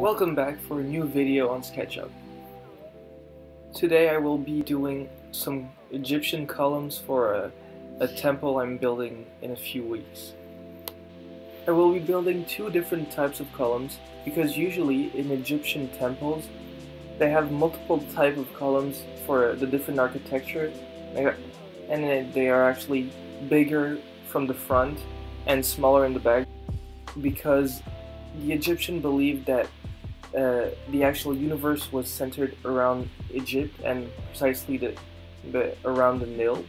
Welcome back for a new video on SketchUp. Today I will be doing some Egyptian columns for a, a temple I'm building in a few weeks. I will be building two different types of columns because usually in Egyptian temples they have multiple type of columns for the different architecture and they are actually bigger from the front and smaller in the back because the Egyptian believed that uh, the actual universe was centered around Egypt and precisely the, the around the Nile,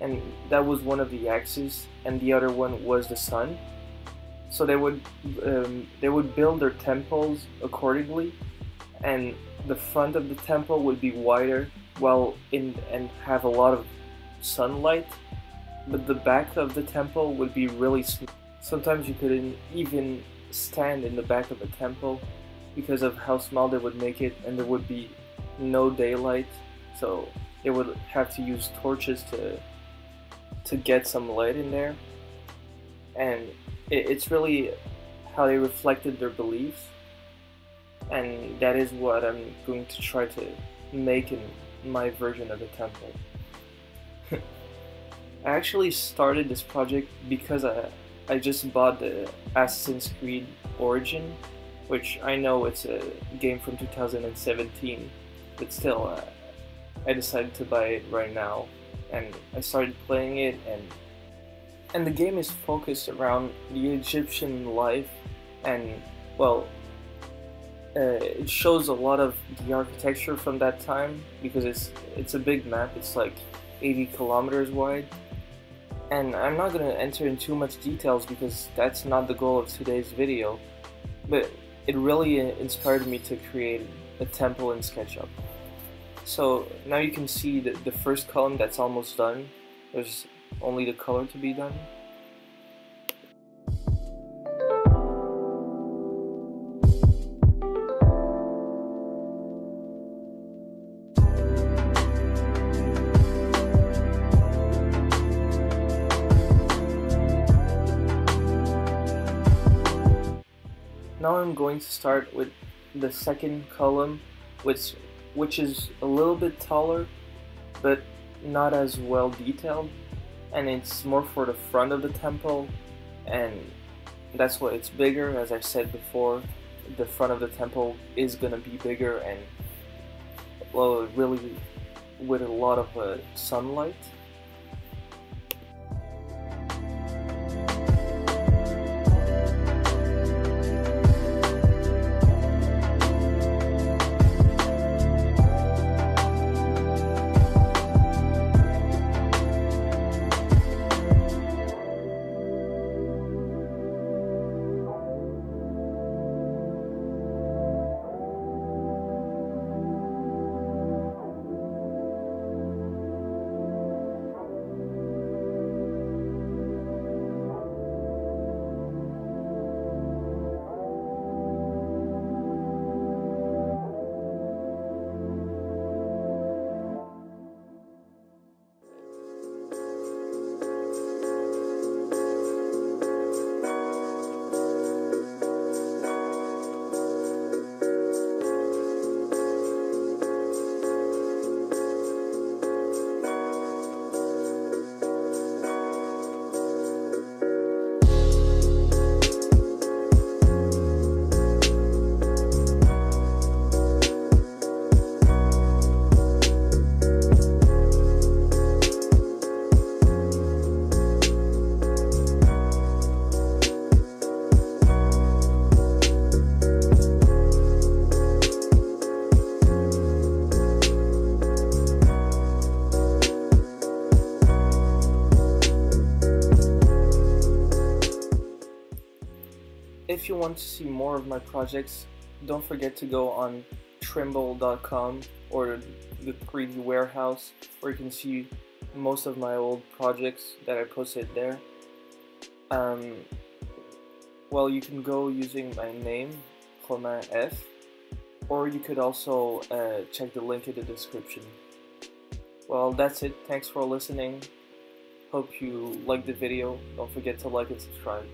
and that was one of the axes, and the other one was the sun. So they would um, they would build their temples accordingly, and the front of the temple would be wider, while in and have a lot of sunlight, but the back of the temple would be really small. Sometimes you couldn't even stand in the back of a temple because of how small they would make it and there would be no daylight so they would have to use torches to to get some light in there and it, it's really how they reflected their beliefs and that is what I'm going to try to make in my version of the temple. I actually started this project because I, I just bought the Assassin's Creed Origin, which I know it's a game from 2017, but still, uh, I decided to buy it right now, and I started playing it, and and the game is focused around the Egyptian life, and well, uh, it shows a lot of the architecture from that time because it's it's a big map. It's like 80 kilometers wide and I'm not going to enter in too much details because that's not the goal of today's video, but it really inspired me to create a temple in SketchUp. So now you can see that the first column that's almost done, there's only the color to be done. Now I'm going to start with the second column, which, which is a little bit taller, but not as well detailed, and it's more for the front of the temple, and that's why it's bigger, as I said before, the front of the temple is gonna be bigger and, well, really with a lot of uh, sunlight. If you want to see more of my projects, don't forget to go on trimble.com or the 3D warehouse where you can see most of my old projects that I posted there. Um, well, you can go using my name, Romain F, or you could also uh, check the link in the description. Well, that's it. Thanks for listening. Hope you liked the video. Don't forget to like and subscribe.